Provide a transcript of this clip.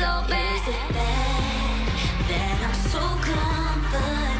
so bad that I'm so comfortable.